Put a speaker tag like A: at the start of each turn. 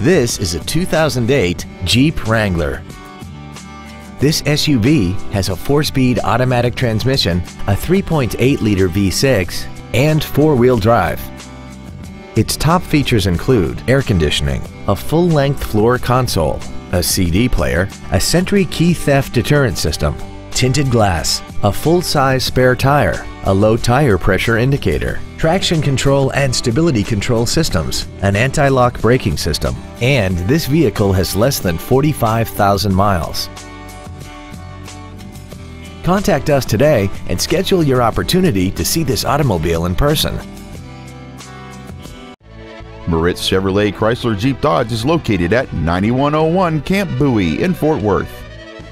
A: This is a 2008 Jeep Wrangler. This SUV has a four-speed automatic transmission, a 3.8-liter V6, and four-wheel drive. Its top features include air conditioning, a full-length floor console, a CD player, a Sentry key theft deterrent system, tinted glass, a full-size spare tire, a low tire pressure indicator, traction control and stability control systems, an anti-lock braking system, and this vehicle has less than 45,000 miles. Contact us today and schedule your opportunity to see this automobile in person.
B: Moritz Chevrolet Chrysler Jeep Dodge is located at 9101 Camp Bowie in Fort Worth.